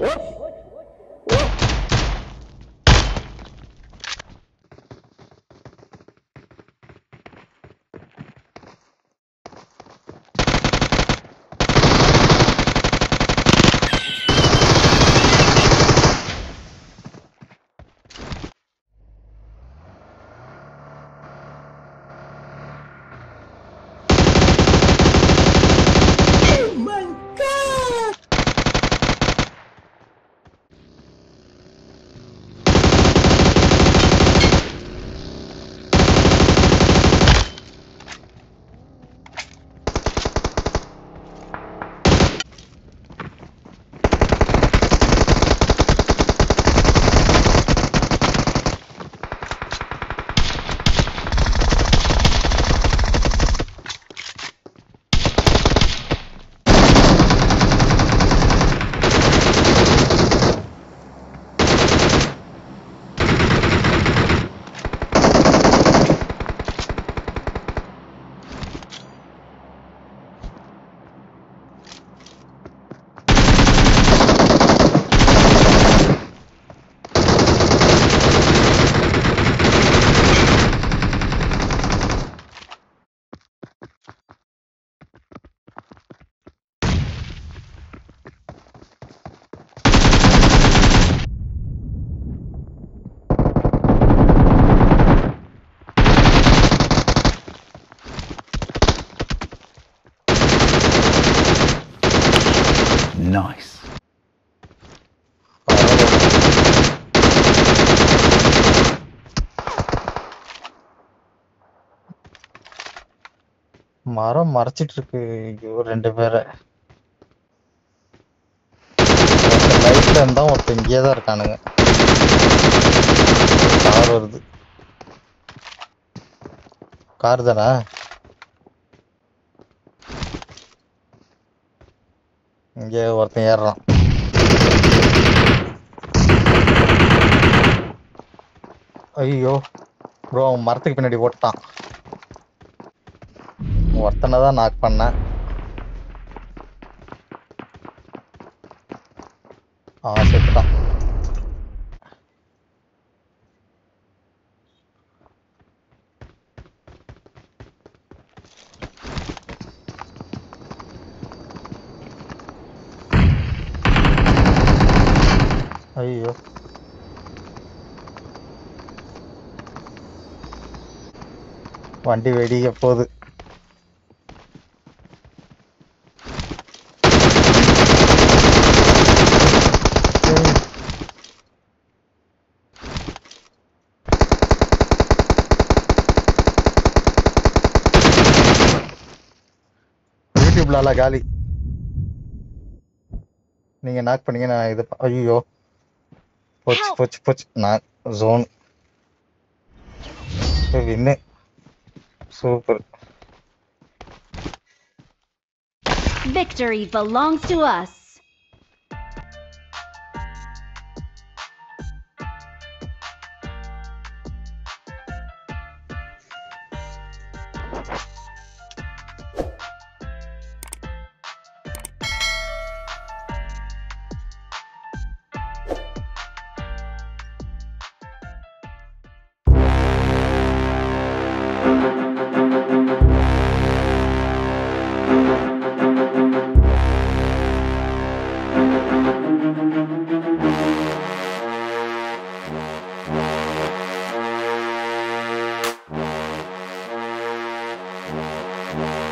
Whoop! Nice. மரம் மறைச்சிட்டு இருக்கு ஐயோ ரெண்டு பேரை. லைட்ல இருந்தா ஒருத்தன் இங்கேயே தான் இருக்கானுங்க. கார் வருது. கார் தானே? இங்கே ஒருத்தன் ஏறுறான். ஐயோ ப்ரோ அவன் மரத்துக்கு பின்னாடி ஓட்டான் ஒருத்தனை தான் நாக் பண்ணேன். ஆ செத்துட்டான். ஐயோ. வண்டி வெடிக்க போகுது. ஏய். காலி. நீங்க நாக் பண்ணீங்க நான் இது ஐயோ. not zone. Victory belongs to us. you Bye.